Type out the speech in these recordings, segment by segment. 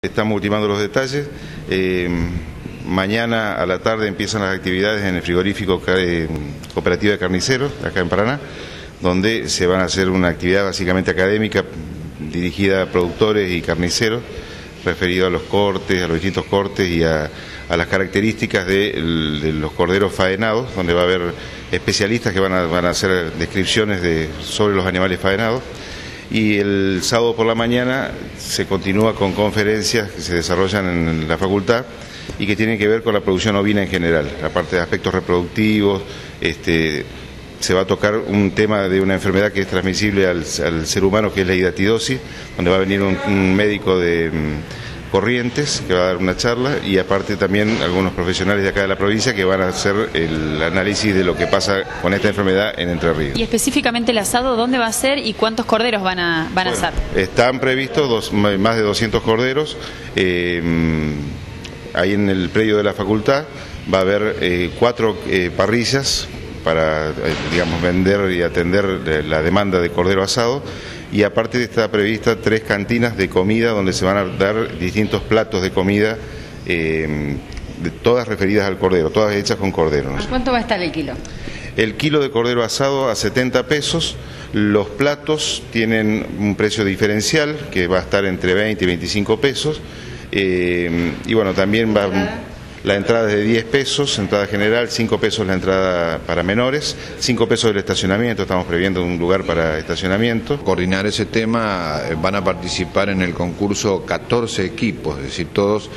Estamos ultimando los detalles. Eh, mañana a la tarde empiezan las actividades en el frigorífico eh, Cooperativa de Carniceros, acá en Paraná, donde se van a hacer una actividad básicamente académica dirigida a productores y carniceros, referido a los cortes, a los distintos cortes y a, las características de, los corderos faenados, donde va a haber especialistas que van a, van a hacer descripciones de, sobre los animales faenados y el sábado por la mañana se continúa con conferencias que se desarrollan en la facultad y que tienen que ver con la producción ovina en general, aparte de aspectos reproductivos, este, se va a tocar un tema de una enfermedad que es transmisible al, ser humano, que es la hidatidosis, donde va a venir un médico de Corrientes, que va a dar una charla, y aparte también algunos profesionales de acá de la provincia que van a hacer el análisis de lo que pasa con esta enfermedad en Entre Ríos. Y específicamente el asado, ¿dónde va a ser y cuántos corderos van a, van a ser? Están previstos más de 200 corderos. Eh, ahí en el predio de la facultad va a haber eh, cuatro eh, parrillas para, digamos, vender y atender la demanda de cordero asado y aparte está prevista tres cantinas de comida donde se van a dar distintos platos de comida, eh, de, todas referidas al cordero, todas hechas con cordero. cuánto va a estar el kilo? El kilo de cordero asado a 70 pesos, los platos tienen un precio diferencial que va a estar entre 20 y 25 pesos, eh, y bueno, también va... La entrada es de 10 pesos, entrada general, 5 pesos la entrada para menores, 5 pesos del estacionamiento, estamos previendo un lugar para estacionamiento. Coordinar ese tema, eh, van a participar en el concurso 14 equipos, es decir, todos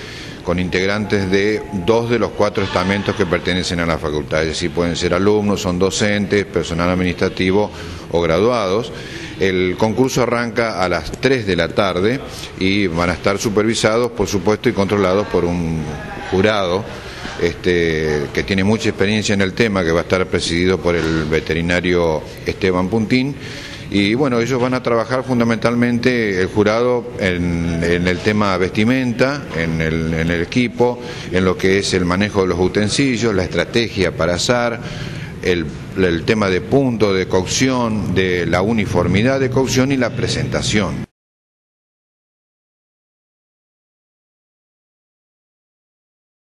con integrantes de dos de los cuatro estamentos que pertenecen a la facultad, es decir, pueden ser alumnos, son docentes, personal administrativo o graduados. El concurso arranca a las 3 de la tarde y van a estar supervisados, por supuesto, y controlados por un jurado este, que tiene mucha experiencia en el tema, que va a estar presidido por el veterinario Esteban Puntín. Y bueno, ellos van a trabajar fundamentalmente el jurado en, el tema vestimenta, en el, en el, equipo, en lo que es el manejo de los utensilios, la estrategia para asar, el, el tema de punto de cocción, de la uniformidad de cocción y la presentación.